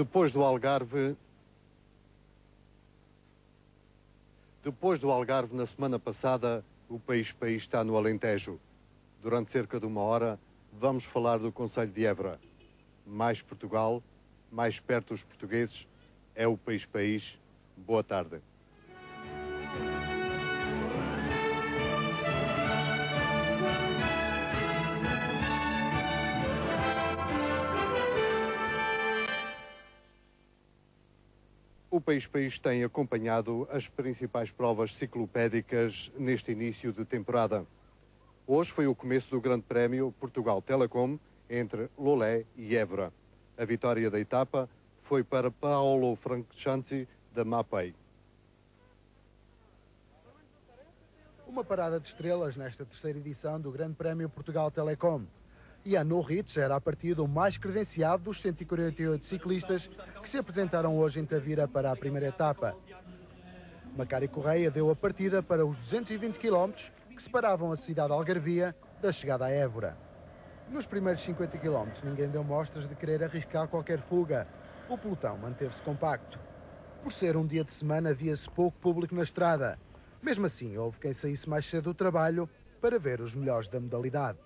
Depois do Algarve. Depois do Algarve, na semana passada, o País País está no Alentejo. Durante cerca de uma hora, vamos falar do Conselho de Évora. Mais Portugal, mais perto dos portugueses, é o País País. Boa tarde. O País País tem acompanhado as principais provas ciclopédicas neste início de temporada. Hoje foi o começo do Grande Prémio Portugal Telecom entre Lolé e Évora. A vitória da etapa foi para Paolo Franchanti da MAPEI. Uma parada de estrelas nesta terceira edição do Grande Prémio Portugal Telecom. Ian Norritz era a partida o mais credenciado dos 148 ciclistas que se apresentaram hoje em Tavira para a primeira etapa. Macari Correia deu a partida para os 220 km que separavam a cidade de Algarvia da chegada a Évora. Nos primeiros 50 km ninguém deu mostras de querer arriscar qualquer fuga. O pelotão manteve-se compacto. Por ser um dia de semana havia-se pouco público na estrada. Mesmo assim, houve quem saísse mais cedo do trabalho para ver os melhores da modalidade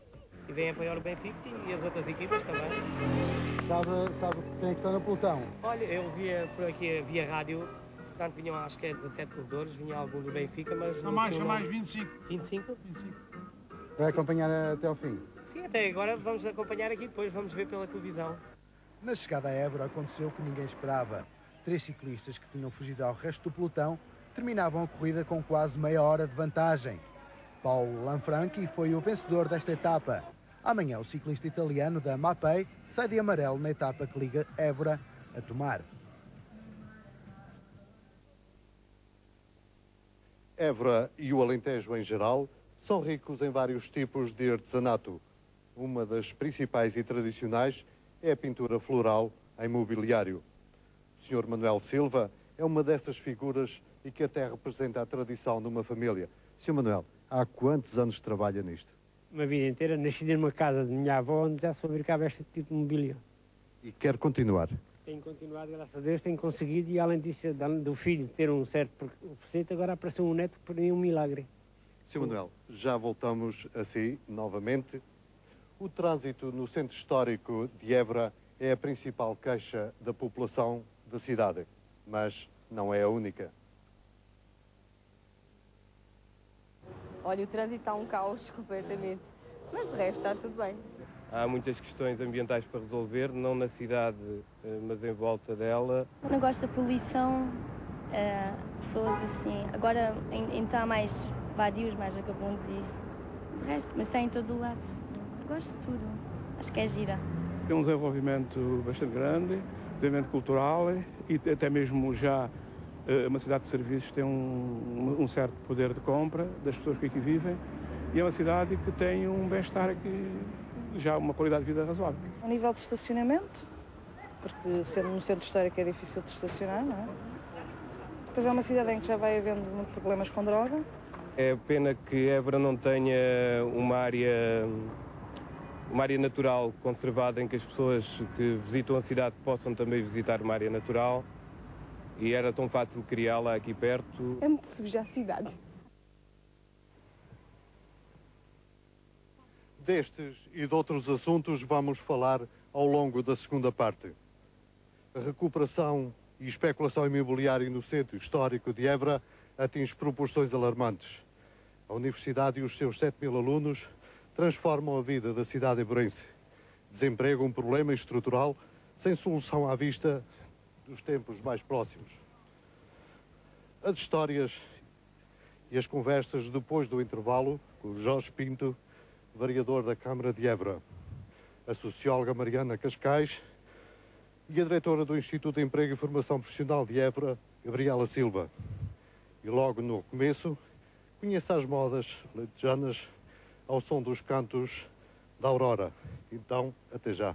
e vem apoiar o Benfica e as outras equipas também. Sabe, sabe quem é que está no pelotão? Olha, eu via por aqui via rádio, portanto vinham acho que é 17 corredores, vinha algum do Benfica, mas. São mais, são mais 25. 25? 25. Vai acompanhar até ao fim? Sim, até agora vamos acompanhar aqui, depois vamos ver pela televisão. Na chegada a Évora aconteceu o que ninguém esperava. Três ciclistas que tinham fugido ao resto do pelotão terminavam a corrida com quase meia hora de vantagem. Paulo Lanfranchi foi o vencedor desta etapa. Amanhã o ciclista italiano da Mapei sai de amarelo na etapa que liga Évora a Tomar. Évora e o Alentejo em geral são ricos em vários tipos de artesanato. Uma das principais e tradicionais é a pintura floral em mobiliário. O Sr. Manuel Silva é uma dessas figuras e que até representa a tradição de uma família. Sr. Manuel, há quantos anos trabalha nisto? Uma vida inteira, nasci numa casa de minha avó onde já se fabricava este tipo de mobília. E quer continuar? Tenho continuado, graças a Deus, tenho conseguido e além disso, do filho ter um certo preceito, agora apareceu um neto que para mim é um milagre. Sr. Manuel, já voltamos a si novamente. O trânsito no centro histórico de Évora é a principal queixa da população da cidade, mas não é a única. Olha, o trânsito está um caos completamente, mas de resto está tudo bem. Há muitas questões ambientais para resolver, não na cidade, eh, mas em volta dela. O negócio da poluição, é, pessoas assim, agora ainda há mais vadios, mais vagabundos e isso. De resto, mas está em todo o lado. Gosto de tudo, acho que é gira. Tem um desenvolvimento bastante grande, desenvolvimento cultural e até mesmo já eh, uma cidade de serviços tem um, um, certo poder de compra das pessoas que aqui vivem e é uma cidade que tem um bem-estar aqui, já uma qualidade de vida razoável. A nível de estacionamento, porque sendo no centro histórico é difícil de estacionar, não é? Depois é uma cidade em que já vai havendo muitos problemas com droga. É pena que Évora não tenha uma área uma área natural conservada em que as pessoas que visitam a cidade possam também visitar uma área natural e era tão fácil criá-la aqui perto. É muito suja a cidade. Destes e de outros assuntos vamos falar ao longo da segunda parte. A recuperação e especulação imobiliária no centro histórico de Évora atinge proporções alarmantes. A Universidade e os seus 7 mil alunos transformam a vida da cidade ebrense. Desemprego um problema estrutural sem solução à vista dos tempos mais próximos. As histórias e as conversas depois do intervalo com Jorge Pinto, vereador da Câmara de Évora, a socióloga Mariana Cascais e a diretora do Instituto de Emprego e Formação Profissional de Évora, Gabriela Silva. E logo no começo, conheça as modas leitejanas ao som dos cantos da Aurora. Então, até já.